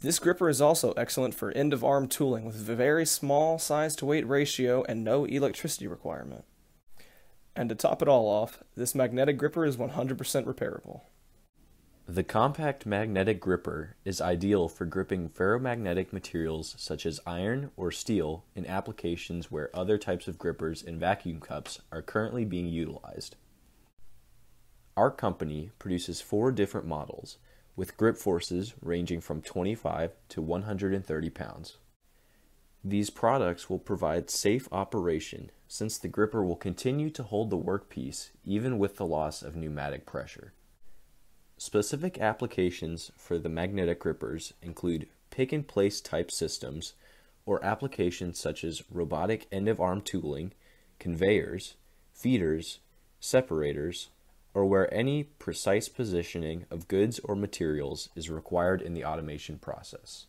This gripper is also excellent for end-of-arm tooling with a very small size-to-weight ratio and no electricity requirement. And to top it all off, this magnetic gripper is 100% repairable. The compact magnetic gripper is ideal for gripping ferromagnetic materials such as iron or steel in applications where other types of grippers and vacuum cups are currently being utilized. Our company produces four different models with grip forces ranging from 25 to 130 pounds. These products will provide safe operation since the gripper will continue to hold the workpiece even with the loss of pneumatic pressure. Specific applications for the magnetic grippers include pick and place type systems or applications such as robotic end of arm tooling, conveyors, feeders, separators, or where any precise positioning of goods or materials is required in the automation process.